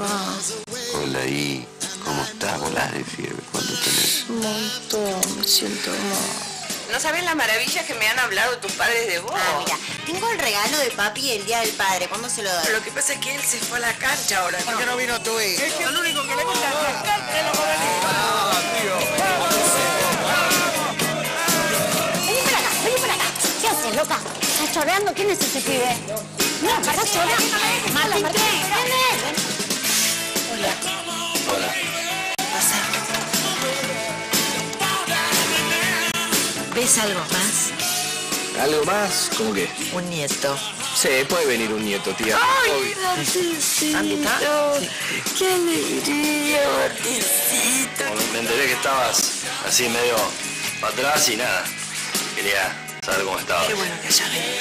Hola, ¿y cómo estás? ¿Volás de fiebre? ¿Cuánto tenés? Un montón, me siento mal. No sabes las maravillas que me han hablado tus padres de vos. Ah, mira, tengo el regalo de papi el día del padre. ¿Cuándo se lo doy? Lo que pasa es que él se fue a la cancha ahora. ¿Por qué no vino tu hijo? Es que lo único que le gusta es la cancha los Vení para acá, vení para acá. ¿Qué haces, loca? ¿Estás choreando? ¿Quién es ese pibe? No, para chorar. Martín, ¿quién es? ¿Ves algo más? ¿Algo más? ¿Cómo qué? Un nieto. Sí, puede venir un nieto, tía. ¿Andy está? ¡Qué alegría, Martincito! Bueno, me enteré que estabas así medio para atrás y nada. Quería saber cómo estabas. Qué bueno que haya venido.